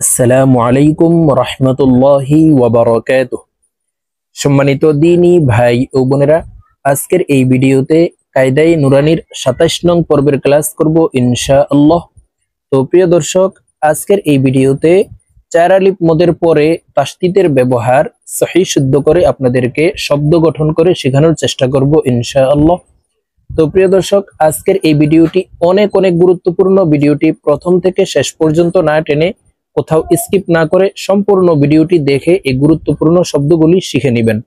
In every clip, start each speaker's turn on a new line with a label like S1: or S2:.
S1: আসসালামু আলাইকুম রহমতুল্লাহি ওয়াবারকাত সম্মানিত দিনী ভাই ও বোনেরা, আজকের এই ভিডিওতে কায়দাই নুরানির সাতাশ নং পর্বের ক্লাস করব ইনশা আল্লাহ তো প্রিয় দর্শক, আজকের এই ভিডিওতে চার আলিফ মদের পরে তাস্তিতের ব্যবহার সহি শুদ্ধ করে আপনাদেরকে শব্দ গঠন করে শেখানোর চেষ্টা করব ইনশা আল্লাহ তো প্রিয় দর্শক, আজকের এই ভিডিওটি অনেক অনেক গুরুত্বপূর্ণ। ভিডিওটি প্রথম থেকে শেষ পর্যন্ত না টেনে কোথাও স্কিপ না করে সম্পূর্ণ ভিডিওটি দেখে এই গুরুত্বপূর্ণ শব্দগুলি শিখে নেবেন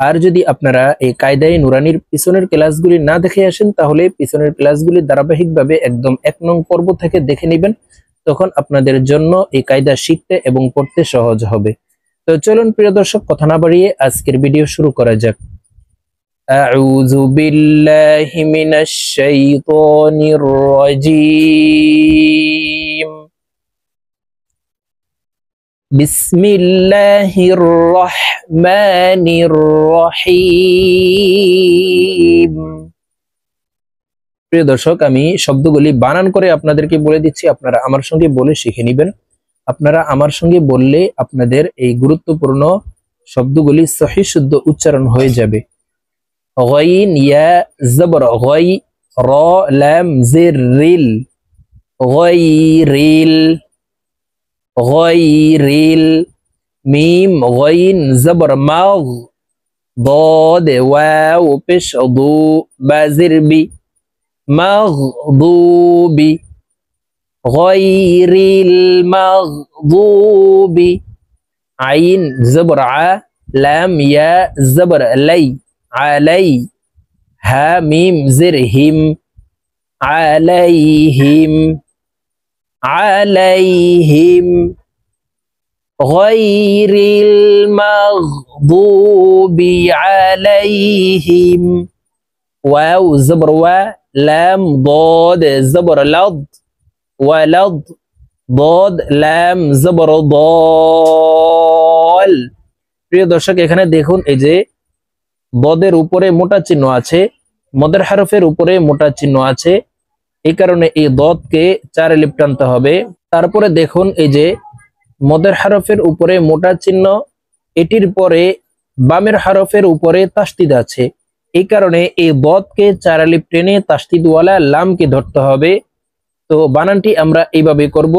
S1: আর যদি আপনারা এই কায়দায় নুরানির পিছনের ক্লাসগুলি না দেখে আসেন তাহলে পিছনের ক্লাসগুলি ধারাবাহিকভাবে একদম এক নং পর্ব থেকে দেখে নেবেন তখন আপনাদের জন্য এই কায়দা শিখতে এবং পড়তে সহজ হবে তো চলুন প্রিয় দর্শক কথা না বাড়িয়ে আজকের ভিডিও শুরু করা যাক أعوذ بالله من الشيطان الرجيم بسم الله الرحمن الرحيم প্রিয় দর্শক আমি শব্দগুলি বানান করে আপনাদেরকে বলে দিচ্ছি আপনারা আমার সঙ্গে বলে শিখে নেবেন আপনারা আমার সঙ্গে বললে আপনাদের এই গুরুত্বপূর্ণ শব্দগুলি সহি শুদ্ধ উচ্চারণ হয়ে যাবে غين يا زبر غي را لام زر ريل غيريل غيريل ميم غين زبر مغ ضاد واو بش ضو بازر بي مغضوب غير المغضوب عين زبر ع لام يا زبر لي علي ها ميم زرهم عليهم عليهم غير المغضوب عليهم واو زبر و لام ضاد زبر لض ولض ضاد لام زبر ضال প্রিয় দর্শক এখানে দেখুন এই যে বদের উপরে মোটা চিহ্ন আছে মদের হারফের উপরে মোটা চিহ্ন আছে এই কারণে এই দতকে চারে লিপটানতে হবে। তারপরে দেখুন এই যে মদের হারফের উপরে মোটা চিহ্ন, এটির পরে বামের হারফের উপরে তাস্তিদ আছে। এই কারণে এই বদকে চারালিপ টেনে তাস্তিদওয়ালা লামকে ধরতে হবে। তো বানানটি আমরা এইভাবে করব।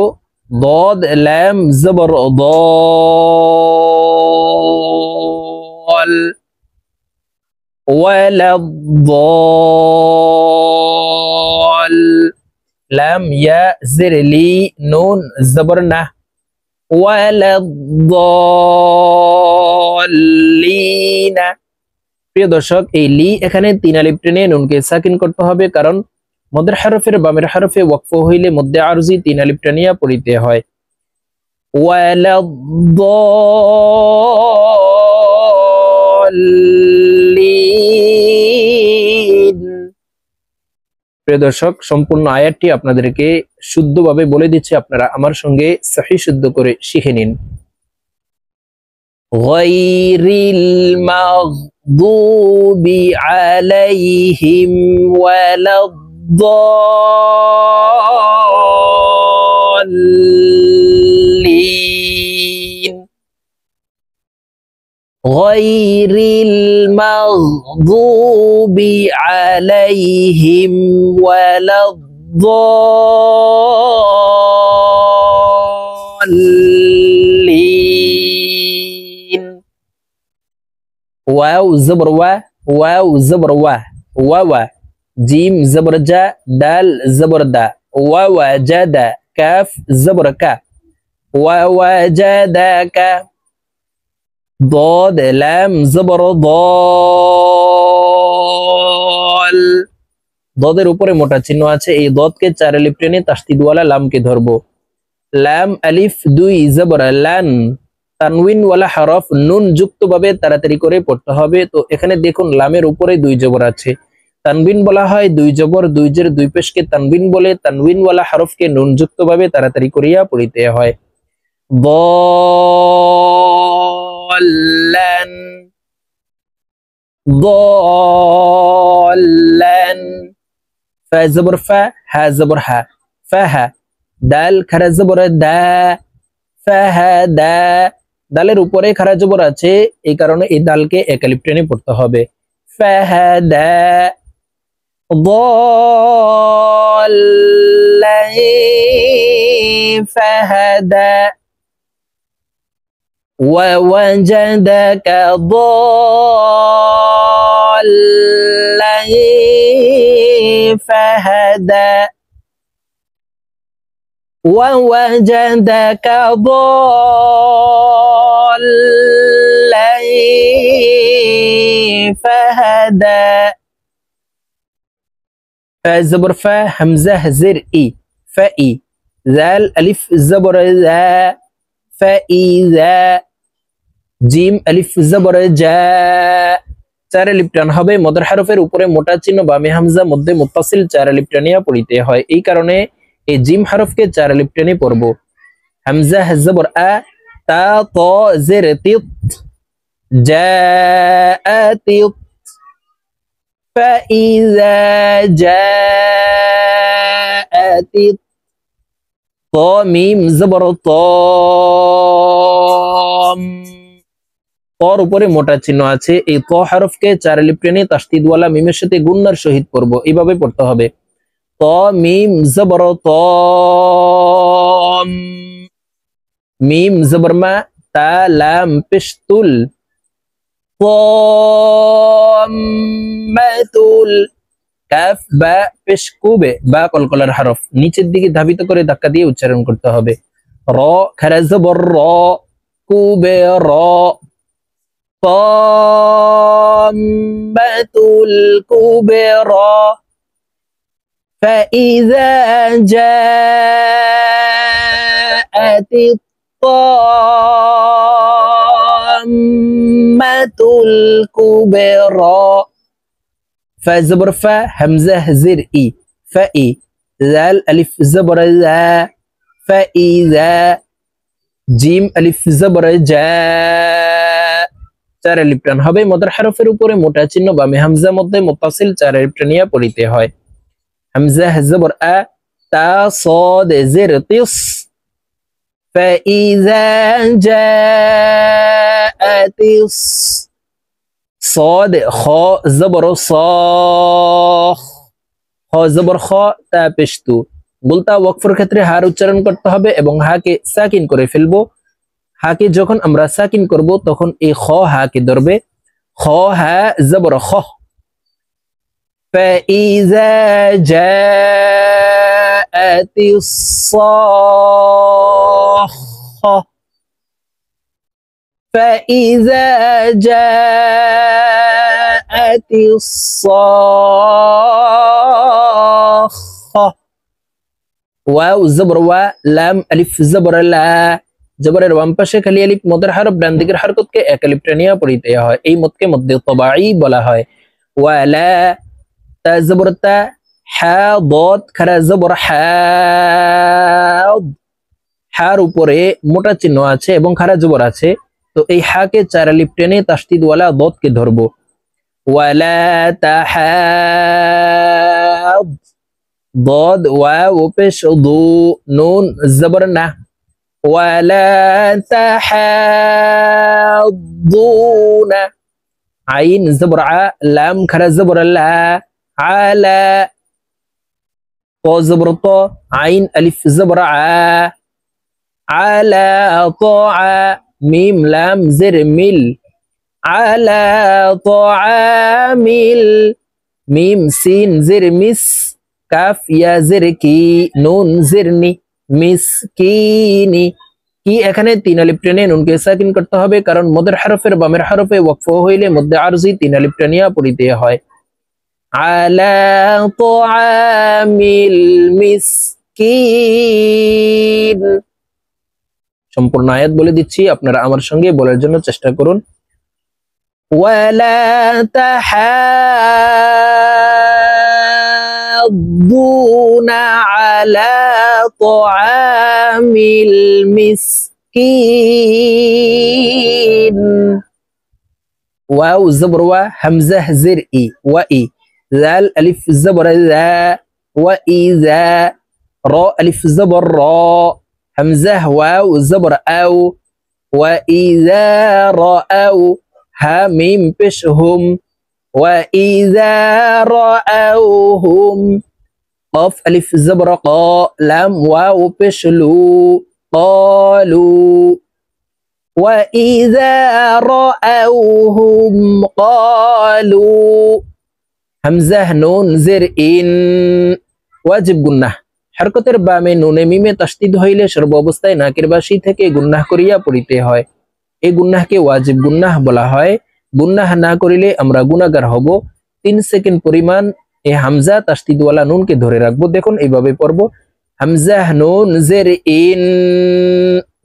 S1: দদ ল্যাম জবর, দল ওয়ালা الضال لم يزر لي نون زبرنا ولا الضالين প্রিয় দর্শক এই লি এখানে তিন আলিফ টেনে নুনকে সাকিন করতে হবে কারণ মদের হারফের বামের হারফে ওয়াকফ হইলে মধ্যে আরজি তিন আলিফ টানিয়া পড়িতে হয় ওয়ালা প্রিয় দর্শক, সম্পূর্ণ আয়াতটি আপনাদেরকে শুদ্ধভাবে বলে দিচ্ছে। আপনারা আমার সঙ্গে সহি শুদ্ধ করে শিখে নিন। গইরিল غير المغضوب عليهم ولا الضالين. واو زبر و واو زبر و واو جيم زبر جا دال زبر دا ووجد كاف زبر كا ووجدك ضاد لام زبر ضال দদের উপরে মোটা চিহ্ন আছে এই দদকে চার আলিফ টেনে তাস্তিদওয়ালা লামকে ধরবো লাম আলিফ দুই জবর লান তানউইন ওয়ালা হরফ নুন যুক্ত ভাবে তাড়াতাড়ি করে পড়তে হবে তো এখানে দেখুন লামের উপরে দুই জবর আছে তানবিন বলা হয় দুই জবর দুই জের দুই পেশকে তানবিন বলে তানবিন ওয়ালা হরফকে নুন যুক্ত ভাবে তাড়াতাড়ি করিয়া পড়িতে হয় ضالًا ضالا فا زبر فا ها زبر ها فها دال كرا زبر دا ফাহাদা দালের উপরে খারা জবর আছে এই কারণে এই দালকে একালিপ টেনে পড়তে হবে ফাহাদা ضالين فهدى ووجدك ضالا فهدى. ووجدك ضالا فهدى. فزبر فا همزة زر إي. فإي ذال ألف زبر ذا. فإذا জিম আলিফ জবর জা চার আলিফ টান হবে মদর হারফের উপরে মোটা চিহ্ন বামে হামজা মধ্যে মুত্তাসিল চার আলিফ টানিয়া পড়িতে হয় এই কারণে এই জিম হারফকে চার আলিফ টানে পড়ব হামজা জবর আ তা ত জের তিত জাআত فإذا جاءت ط ميم زبر طام তর উপরে মোটা চিহ্ন আছে। এই ত হারফকে চার আলিফ টেনে তাসদিদওয়ালা মিমের সাথে গুন্নার সহিত পড়ব। এইভাবে পড়তে হবে। ত, মিম, জবর, ত মিম, জবর, মা, তা, লাম, পেশতুল মাতুল, কাফ, বা, পেশ কুবে বা কলকলার হরফ। নিচের দিকে ধাবিত করে ধাক্কা দিয়ে উচ্চারণ করতে হবে। র, খারা, জবর, র কুবে র। الطامة الكبرى. فإذا جاءت الطامة الكبرى. فزبر فا همزة زر إي. فإي ذال ألف زبر ذا. فإذا جيم ألف زبر جاء চার আলিফ টান হবে মদার হারফের উপরে মোটা চিহ্ন বামে হামজা মধ্যে মুত্তাসিল চার আলিফ টানিয়া পড়িতে হয় হামজা জবর আ তা صاد زر طص فإذا جاءت صاد خ زبر صاخ খ জবর খ তা পেশতু বুলতা ওয়াকফের ক্ষেত্রে হার উচ্চারণ করতে হবে এবং হাকে সাকিন করে ফেলবো হাকে যখন আমরা সাকিন করব তখন এই খ হাকে ধরবে খ হা জবর খ فإذا جاءت الصاخة فإذا جاءت الصاخة ওয়াও জবর ওয়া লাম আলিফ জবর লা জবরের বাম পাশে খালি আলিপ মদের হারব ডান দিকের হারকতকে এক আলিফ টানিয়া পড়িতে হয়। এই মতকে মধ্যে তবাই বলা হয়। ওয়ালা তা জবর তা হা বদ খারা জবর হার উপরে মোটা চিহ্ন আছে এবং খারা জবর আছে। তো এই হা কে চার আলিপ টেনে তাস্তিদ ওয়ালা বদ কে ধরবো। ওয়ালা তা হা বদ ওয়া ও পেশ নুন, জবর, না। ولا تحاضون. عين زبر ع لام كرا زبر لا على طو زبر طو. عين ألف زبر ع على طاعة ميم لام زر مل على طعام ميم سين زر مس كاف يا زركي نون زرني মিসকিনি। কি এখানে? তিন আলিফ টেনে নুনকে সাকিন করতে হবে, কারণ মদের হরফের বামের হরফে ওয়াকফ হইলে মধ্যে আরজি তিন আলিফ টেনিয়া পড়িতে হয়। আলা তাআমিল মিসকিন। সম্পূর্ণ আয়াত বলে দিচ্ছি, আপনারা আমার সঙ্গে বলার জন্য চেষ্টা করুন। ولا تحاضون على طعام المسكين. واو زبر و همزة زرئي وإي ذا الألف الزبر ذا وإذا راء ألف زبر راء همزة واو زبر أو وإذا رأوا রাআউ হা মিম পেশ হুম ওয়া ইজা রাআউহুম قاف ألف زبر قا لام واو بشلو قالوا وإذا رأوهم قالوا همزة نون زر إن ওয়াজিব গুন্নাহ হরকতের বামে নুনে মিমে তাসদিদ হইলে সর্ব অবস্থায় নাকের বাসি থেকে গুন্নাহ করিয়া পড়িতে হয় এই গুন্নাহকে ওয়াজিব গুন্নাহ বলা হয়। গুন্নাহ না করিলে আমরা গুনাহগার হব। তিন সেকেন্ড পরিমাণ এই হামজা তাসদিদওয়ালা নুনকে ধরে রাখব। দেখুন, এইভাবে পড়ব। হামজা নুন জের ইন,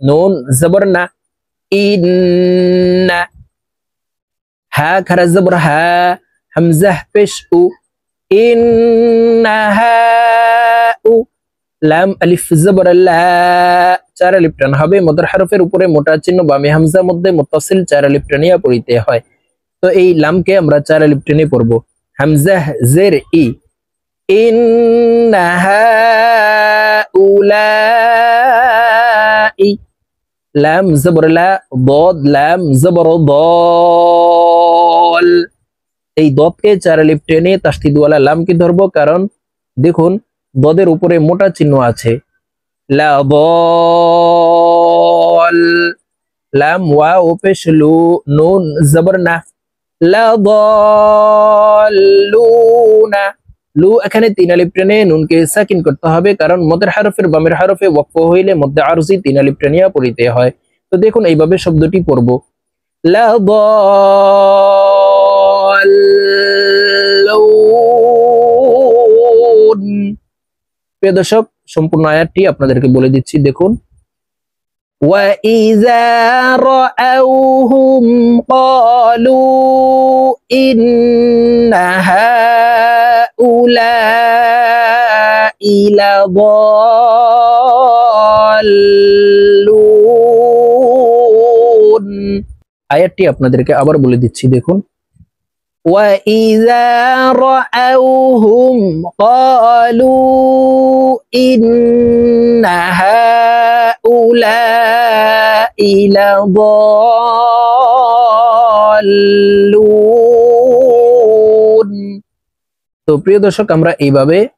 S1: নুন জবর না, ইন হা, খারা জবর হা হামজা পেশ উ ইন্নাহা উ। লাম আলিফ জবরাল্লা চার আলিফ হবে মদর হারফের উপরে মোটা চিহ্ন বামে হামজা মধ্যে মোতাসিল চার আলিফ পড়িতে হয়। তো এই লামকে আমরা চার আলিফ টেনে পড়ব। হামজাহ জের ই ইন লাম জবরলা দদ, লাম জবর দল। এই দদকে চার আলিফ টেনে তাস্তিদওয়ালা লামকে ধরবো, কারণ দেখুন দদের উপরে মোটা চিহ্ন আছে। লাম ওয়া পেশ, লু, নুন, জবর, না। লা দল্লুনা লু এখানে তিন আলিফ টেনে নুনকে সাকিন করতে হবে, কারণ মদের হরফের বামের হরফে ওয়াকফ হইলে মধ্যে আরজি তিন আলিফ টেনিয়া পড়িতে হয়। তো দেখুন, এইভাবে শব্দটি পড়ব। লা প্রিয় দর্শক সম্পূর্ণ আয়াতটি আপনাদেরকে বলে দিচ্ছি দেখুন وَإِذَا رَأَوْهُمْ قَالُوا إِنَّ هَؤُلَاءِ لَضَالُّونَ আয়াতটি আপনাদেরকে আবার বলে দিচ্ছি দেখুন وَإِذَا رَأَوْهُمْ قَالُوا إِنَّ هَؤُلَاءِ لَضَالُّونَ তো প্রিয় দর্শক আমরা এইভাবে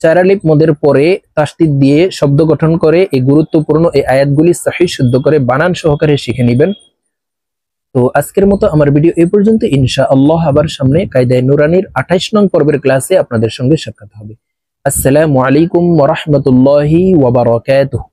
S1: চারালিপ মদের পরে তাস্তিদ দিয়ে শব্দ গঠন করে এই গুরুত্বপূর্ণ এই আয়াতগুলি সহি শুদ্ধ করে বানান সহকারে শিখে নেবেন তো আজকের মতো আমার ভিডিও এ পর্যন্ত ইনশা আল্লাহ আবার সামনে কায়দায় নুরানির আঠাইশ নং পর্বের ক্লাসে আপনাদের সঙ্গে সাক্ষাৎ হবে। আসসালামু আলাইকুম ওরহমতুল্লাহি ওয়াবারকাতুহ